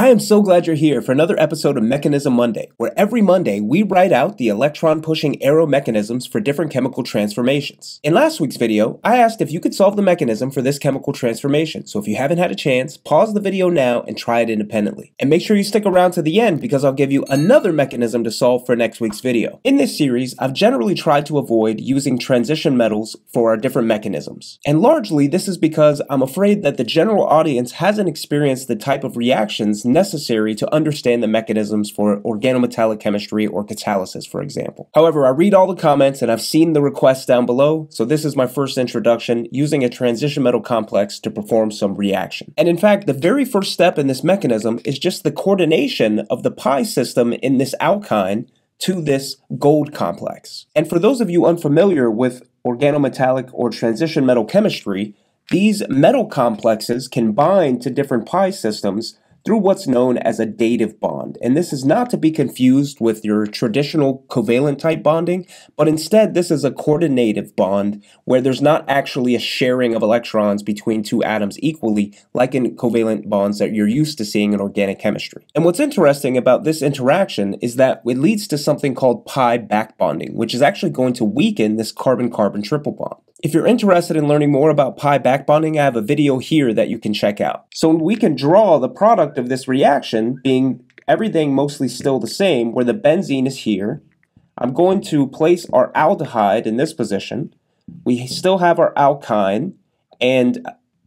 I am so glad you're here for another episode of Mechanism Monday, where every Monday we write out the electron pushing arrow mechanisms for different chemical transformations. In last week's video, I asked if you could solve the mechanism for this chemical transformation, so if you haven't had a chance, pause the video now and try it independently. And make sure you stick around to the end because I'll give you another mechanism to solve for next week's video. In this series, I've generally tried to avoid using transition metals for our different mechanisms. And largely, this is because I'm afraid that the general audience hasn't experienced the type of reactions necessary to understand the mechanisms for organometallic chemistry or catalysis, for example. However, I read all the comments and I've seen the requests down below, so this is my first introduction using a transition metal complex to perform some reaction. And in fact, the very first step in this mechanism is just the coordination of the pi system in this alkyne to this gold complex. And for those of you unfamiliar with organometallic or transition metal chemistry, these metal complexes can bind to different pi systems through what's known as a dative bond. And this is not to be confused with your traditional covalent type bonding, but instead this is a coordinative bond where there's not actually a sharing of electrons between two atoms equally like in covalent bonds that you're used to seeing in organic chemistry. And what's interesting about this interaction is that it leads to something called pi back bonding, which is actually going to weaken this carbon-carbon triple bond. If you're interested in learning more about pi back bonding, I have a video here that you can check out. So we can draw the product of this reaction being everything mostly still the same, where the benzene is here. I'm going to place our aldehyde in this position. We still have our alkyne, and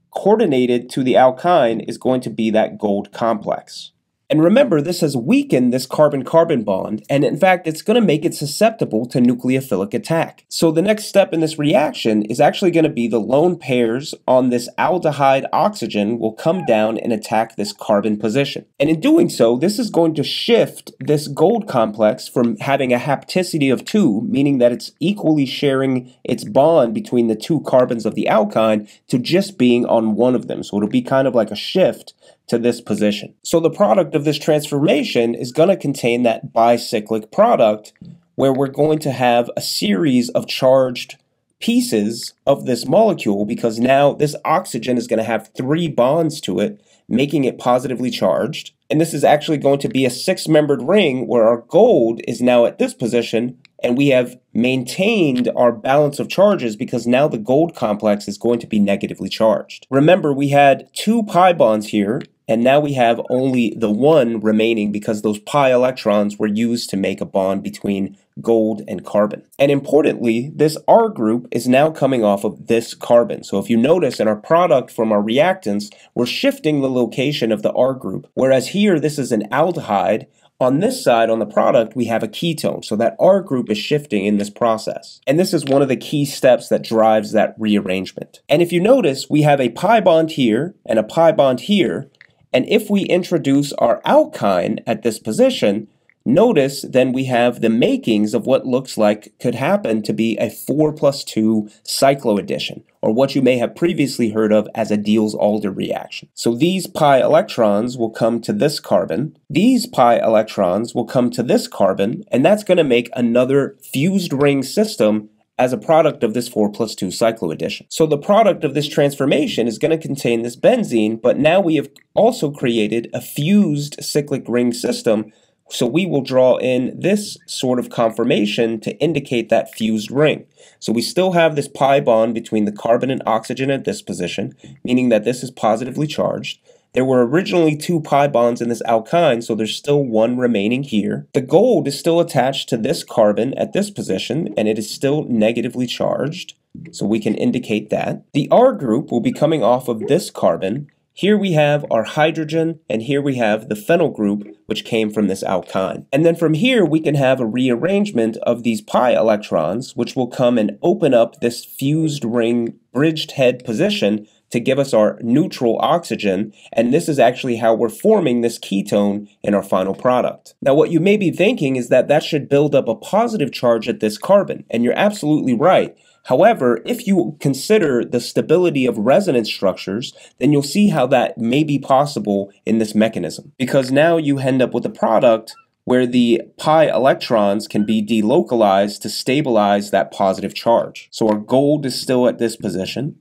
coordinated to the alkyne is going to be that gold complex. And remember, this has weakened this carbon-carbon bond, and in fact, it's going to make it susceptible to nucleophilic attack. So the next step in this reaction is actually going to be the lone pairs on this aldehyde oxygen will come down and attack this carbon position. And in doing so, this is going to shift this gold complex from having a hapticity of 2, meaning that it's equally sharing its bond between the two carbons of the alkyne, to just being on one of them. So it'll be kind of like a shift to this position. So the product of this transformation is going to contain that bicyclic product where we're going to have a series of charged pieces of this molecule because now this oxygen is going to have three bonds to it, making it positively charged. And this is actually going to be a six-membered ring where our gold is now at this position and we have maintained our balance of charges because now the gold complex is going to be negatively charged. Remember, we had two pi bonds here and now we have only the one remaining because those pi electrons were used to make a bond between gold and carbon. And importantly, this R group is now coming off of this carbon. So if you notice in our product from our reactants, we're shifting the location of the R group. Whereas here, this is an aldehyde. On this side, on the product, we have a ketone. So that R group is shifting in this process. And this is one of the key steps that drives that rearrangement. And if you notice, we have a pi bond here and a pi bond here. And if we introduce our alkyne at this position, notice then we have the makings of what looks like could happen to be a 4 plus 2 cycloaddition, or what you may have previously heard of as a Diels-Alder reaction. So these pi electrons will come to this carbon, these pi electrons will come to this carbon, and that's going to make another fused ring system as a product of this 4 plus 2 cycloaddition. So the product of this transformation is going to contain this benzene, but now we have also created a fused cyclic ring system so we will draw in this sort of conformation to indicate that fused ring. So we still have this pi bond between the carbon and oxygen at this position, meaning that this is positively charged. There were originally two pi bonds in this alkyne, so there's still one remaining here. The gold is still attached to this carbon at this position, and it is still negatively charged, so we can indicate that. The R group will be coming off of this carbon. Here we have our hydrogen, and here we have the phenyl group, which came from this alkyne. And then from here, we can have a rearrangement of these pi electrons, which will come and open up this fused ring bridgehead position to give us our neutral oxygen, and this is actually how we're forming this ketone in our final product. Now, what you may be thinking is that that should build up a positive charge at this carbon, and you're absolutely right. However, if you consider the stability of resonance structures, then you'll see how that may be possible in this mechanism. Because now you end up with a product where the pi electrons can be delocalized to stabilize that positive charge. So our gold is still at this position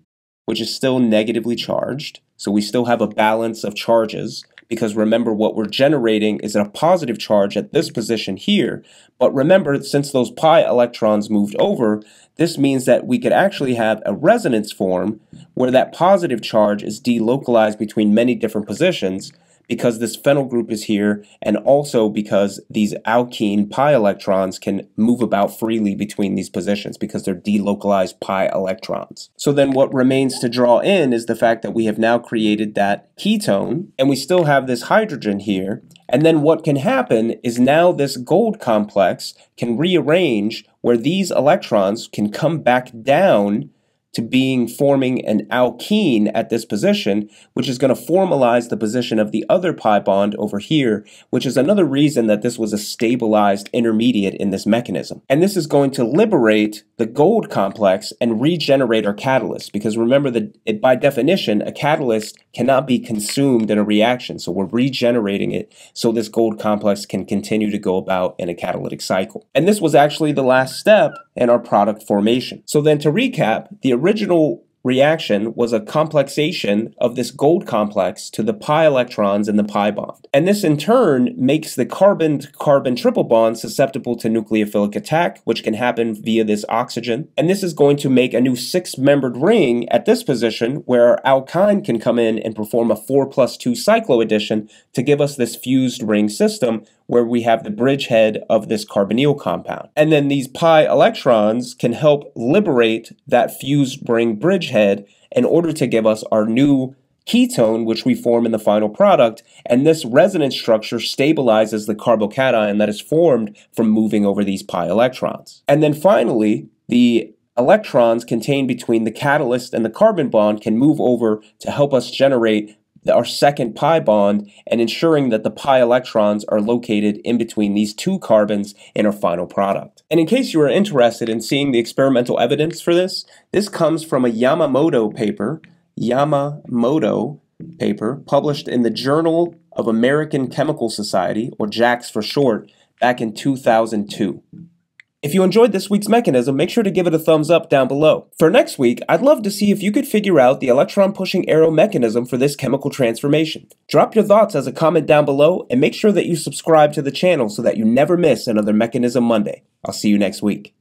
which is still negatively charged. So we still have a balance of charges because remember what we're generating is a positive charge at this position here. But remember, since those pi electrons moved over, this means that we could actually have a resonance form where that positive charge is delocalized between many different positions because this phenyl group is here and also because these alkene pi electrons can move about freely between these positions because they're delocalized pi electrons. So then what remains to draw in is the fact that we have now created that ketone and we still have this hydrogen here and then what can happen is now this gold complex can rearrange where these electrons can come back down to being forming an alkene at this position, which is going to formalize the position of the other pi bond over here, which is another reason that this was a stabilized intermediate in this mechanism. And this is going to liberate the gold complex and regenerate our catalyst, because remember that it, by definition, a catalyst cannot be consumed in a reaction, so we're regenerating it so this gold complex can continue to go about in a catalytic cycle. And this was actually the last step in our product formation. So then to recap, the original reaction was a complexation of this gold complex to the pi electrons in the pi bond. And this in turn makes the carbon-carbon triple bond susceptible to nucleophilic attack, which can happen via this oxygen. And this is going to make a new six-membered ring at this position where our alkyne can come in and perform a 4 plus 2 cycloaddition to give us this fused ring system where we have the bridgehead of this carbonyl compound. And then these pi electrons can help liberate that fused ring bridgehead in order to give us our new ketone, which we form in the final product, and this resonance structure stabilizes the carbocation that is formed from moving over these pi electrons. And then finally, the electrons contained between the catalyst and the carbon bond can move over to help us generate our second pi bond and ensuring that the pi electrons are located in between these two carbons in our final product. And in case you are interested in seeing the experimental evidence for this, this comes from a Yamamoto paper, Yamamoto paper, published in the Journal of American Chemical Society, or JACS for short, back in 2002. If you enjoyed this week's mechanism, make sure to give it a thumbs up down below. For next week, I'd love to see if you could figure out the electron pushing arrow mechanism for this chemical transformation. Drop your thoughts as a comment down below and make sure that you subscribe to the channel so that you never miss another Mechanism Monday. I'll see you next week.